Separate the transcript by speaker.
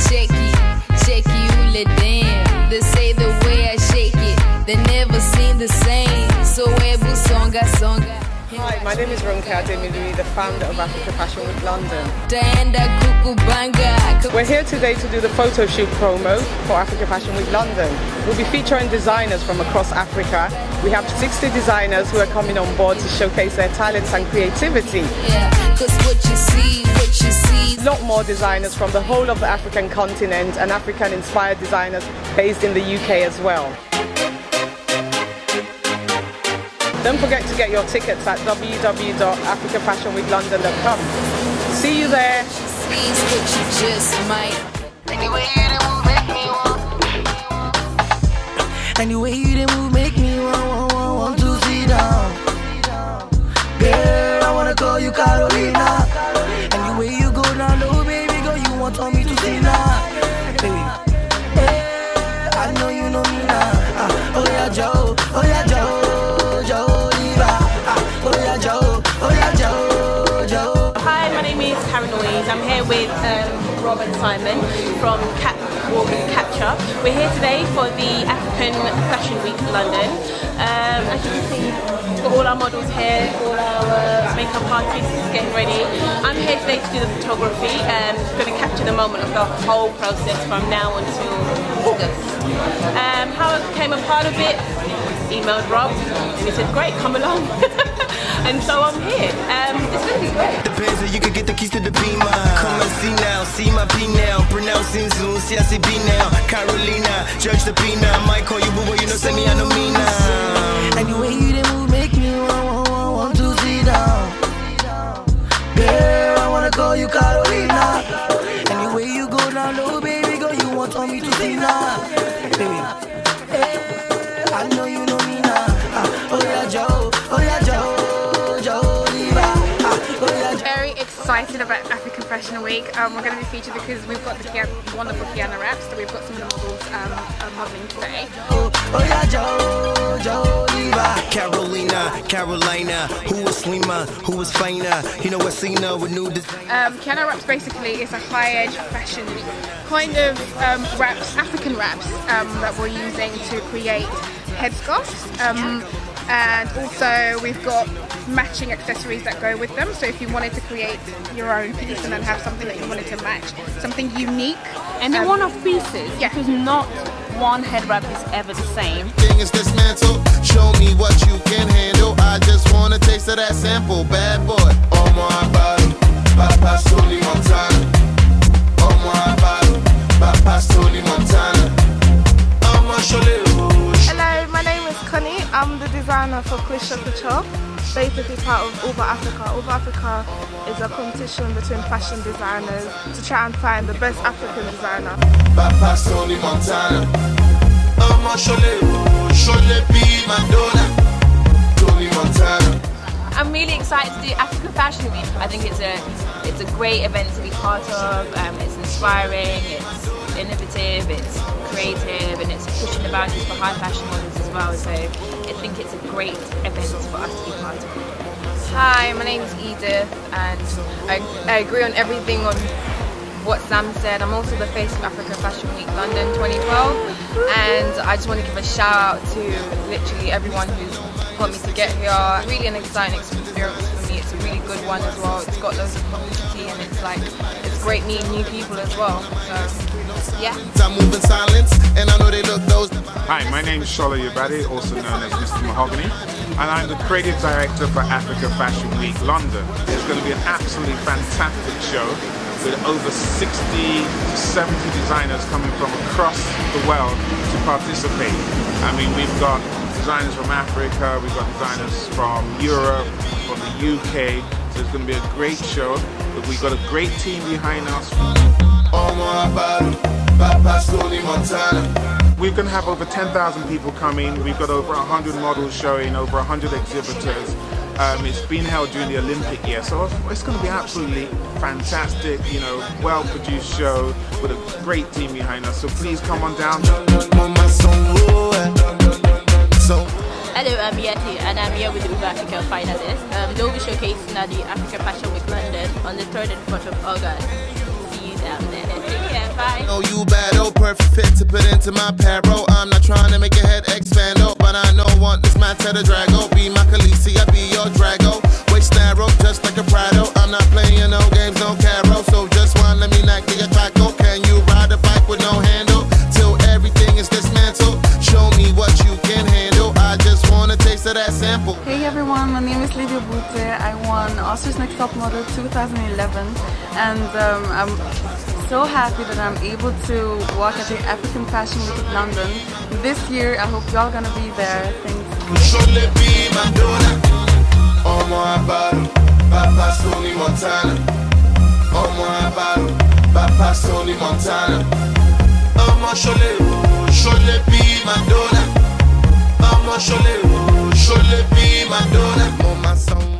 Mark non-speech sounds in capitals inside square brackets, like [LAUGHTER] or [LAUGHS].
Speaker 1: my
Speaker 2: Hi, my name is Ronke Ademiluyi, the founder of Africa Fashion Week London. We're here today to do the photo shoot promo for Africa Fashion Week London. We'll be featuring designers from across Africa. We have 60 designers who are coming on board to showcase their talents and creativity.
Speaker 1: Yeah, what you see, what you see.
Speaker 2: A lot more designers from the whole of the African continent and African inspired designers based in the UK as well. Don't forget to get your tickets at www.africafashionweeklondon.com. See you there.
Speaker 1: Just might.
Speaker 3: Anyway, you done move, make me want, want, want, want to sit down. Girl, I wanna call you Carolina.
Speaker 4: With um, Rob and Simon from Cat Walking Capture. We're here today for the African Fashion Week London. Um, as you can see, we've got all our models here, all our makeup artists getting ready. I'm here today to do the photography and going to capture the moment of the whole process from now until August. Um, how I became a part of it, emailed Rob and he said, great, come along. [LAUGHS] and so I'm here. Um, it's going to be great.
Speaker 5: Depends if you could get the keys to the beamer. Come and see now, see my P now. Pronouncing soon, see I say B now. Carolina, judge the P now. Might call you boo, but you know, send me, I know me now.
Speaker 3: Anyway, you done move, make me want, want, want, want to sit down. Girl, I wanna call you Carolina. Anyway, you go down low, baby girl, you want me to see now. Baby, I know you
Speaker 6: about African Fashion Week. Um, we're going to be featured because we've got the Kiyana, wonderful Kiyana Wraps, so we've got some of the models um, uh, modeling today.
Speaker 3: Oh yeah, Joe, Joe.
Speaker 5: Carolina, Carolina, who was slimmer, who was finer? You know what, Cena with new.
Speaker 6: Um, Kiyana Wraps basically is a high-edge fashion kind of um, wraps, African wraps um, that we're using to create headscarves. And also we've got matching accessories that go with them. So if you wanted to create your own piece and then have something that you wanted to match, something unique.
Speaker 4: And they're
Speaker 6: um,
Speaker 4: one-off pieces
Speaker 6: Yeah.
Speaker 4: because not one head wrap is ever the same.
Speaker 7: Designer for Krisha Couture, basically part of Uber Africa. Uber Africa is a competition between fashion designers to try and find the best African designer.
Speaker 8: Papa Soli Montana. I'm Shole. Shole be Madonna. Soli Montana.
Speaker 4: I'm really excited to do African Fashion Week. I think it's a it's a great event to be part of. Um, it's inspiring, it's innovative, it's creative, and it's pushing the boundaries for high fashion models as well. So I think it's a great event for us to be part of.
Speaker 9: Hi, my name is Edith, and I, I agree on everything on what Sam said. I'm also the face of Africa Fashion Week London 2012, and I just want to give a shout out to literally everyone who's got me to get here. Really an exciting experience good one as well. It's got loads of community, and it's like it's great meeting new people as well. So yeah.
Speaker 8: I move in silence, and I know they look those.
Speaker 10: Hi, my name is Shola Yubade, also known as Mr. Mahogany, and I'm the creative director for Africa Fashion Week London. It's going to be an absolutely fantastic show with over 60 to 70 designers coming from across the world to participate. I mean, we've got designers from Africa, we've got designers from Europe, from the UK, so it's going to be a great show. We've got a great team behind us. We're going to have over 10,000 people coming. We've got over 100 models showing, over 100 exhibitors. Um, it's been held during the Olympic year, so it's going to be absolutely fantastic, you know, well-produced show with a great team behind us. So please come on down.
Speaker 4: Hello, I'm Yeti and I'm here with the Uber Africa finalists. Um, they'll be showcasing at the Africa Fashion Week London on the 3rd and 4th of August. See you down there. Bye.
Speaker 8: Know you battle, oh, perfect fit to put into my payroll. I'm not trying to make your head expand, oh, but I know want this man to the drago. Oh. Be my Khaleesi, I be your drago.
Speaker 11: Waste my name is Lydia Obute. I won Austria's Next Top Model 2011 and um, I'm so happy that I'm able to walk at the African Fashion Week in London. This year, I hope y'all gonna be there. Thanks.
Speaker 8: Should be Madonna, oh my son.